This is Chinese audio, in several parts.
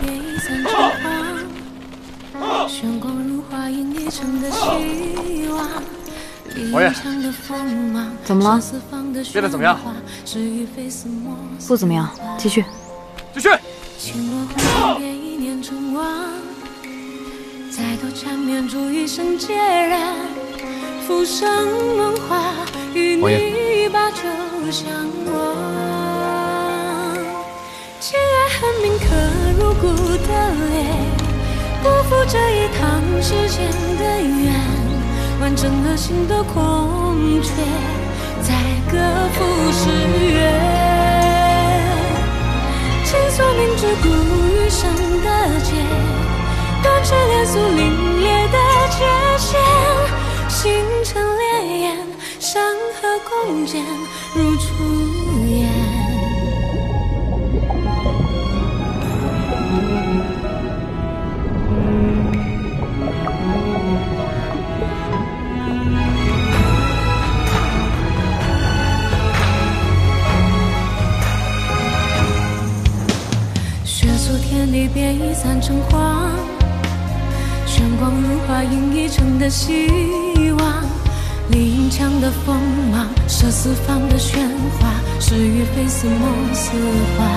别一散成花。光，映一城的希望。王爷，怎么了？变得怎么样？不怎么样，继续，继续。落，一念成王。再多缠绵，一孑然。浮生华，与你把酒相。恨铭刻入骨的裂，不负这一趟时间的缘，完整了心的空缺，在各赴誓约。倾诉明知故余生的劫，断去连俗凛冽的界限，星辰烈焰，山河共鉴，如初离别已散成黄，玄光如花映一城的希望。李银枪的锋芒，射四方的喧哗，是与非似梦似幻。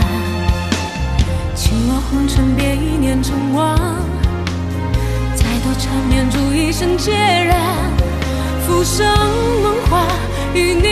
轻落红尘，别一念成妄。再多缠绵，铸一生孑然。浮生梦话，与你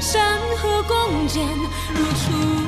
山河共鉴，如初。